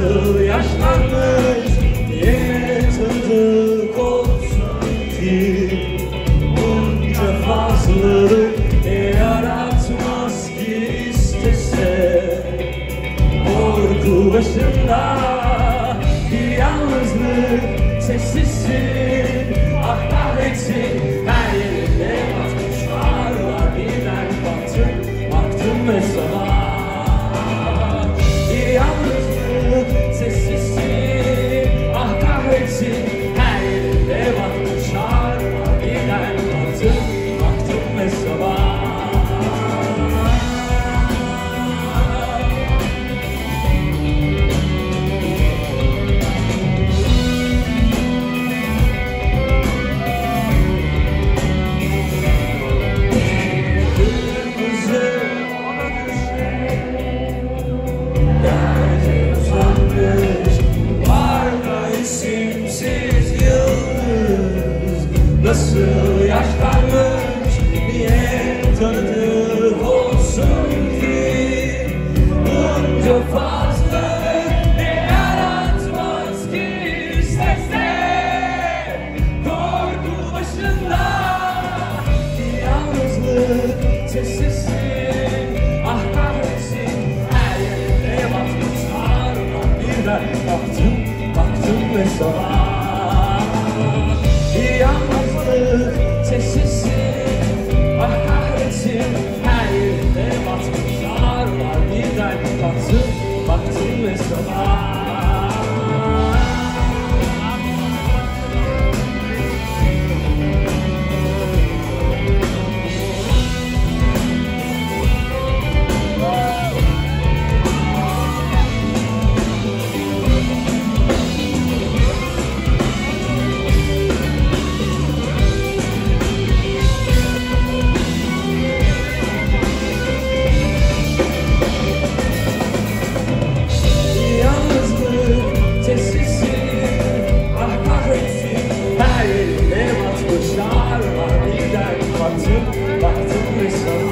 nasıl yaşlanmış Yine tanıdık olsa Bunca fazlalık ne yaratmaz ki istese. Korku başında Nasıl yaşlanmış 박수 박수했어. 이 양반들은 제 把滋味收。